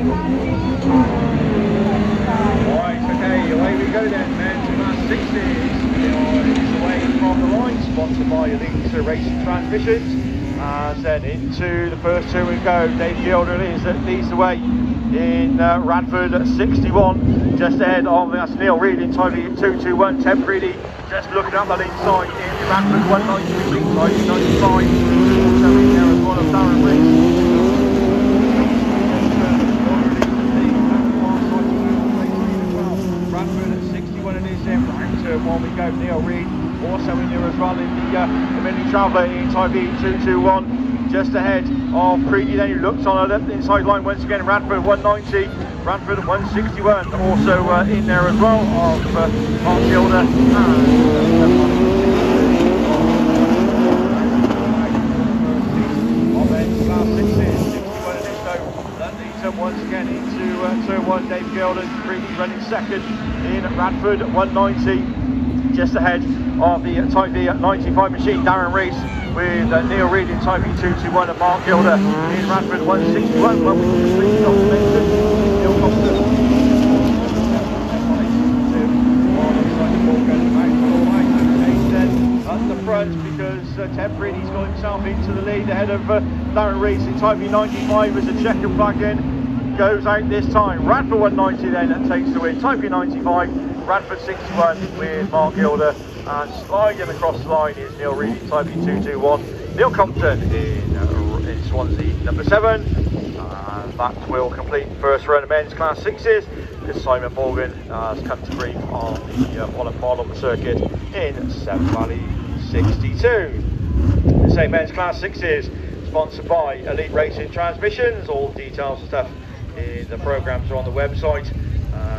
Right, okay, away we go then, men to class 60s. It's away from the line, sponsored by Elite Racing Transmissions. And then into the first two we go. Dave Gilder leads, leads the way in uh, Radford at 61. Just ahead of that's Neil Reed in time 221. Ted Preedy just looking up that inside in Radford 193, inside 95. Also in there as well as Darren Riggs. Radford at 61 it is in round one we go Neil Reid also in there as well in the, uh, the mini traveller in time 221 just ahead of Preedy then he looks on the left inside line once again Radford 190 Radford 161 also uh, in there as well of uh, Mark Gilder. And once again into uh, turn one Dave Gilder running second in Radford 190 just ahead of the Type V 95 machine Darren Reese with uh, Neil Reid in Type V 221 and Mark Gilder in Radford 161 well we Neil Costa at the front because uh, Ted Brady's got himself into the lead ahead of uh, Darren Reese in Type V 95 as a checker back in goes out this time. Radford 190 then and takes the win. Type 95, Radford 61 with Mark Gilder and sliding across the line is Neil Reid, Type 221. Neil Compton in, uh, in Swansea number 7 and that will complete first round of men's class 6s because Simon Morgan has come to grief on the uh, Wallen Parliament circuit in Severn Valley 62. The same men's class 6s sponsored by Elite Racing Transmissions. All details and stuff the programs are on the website. Uh,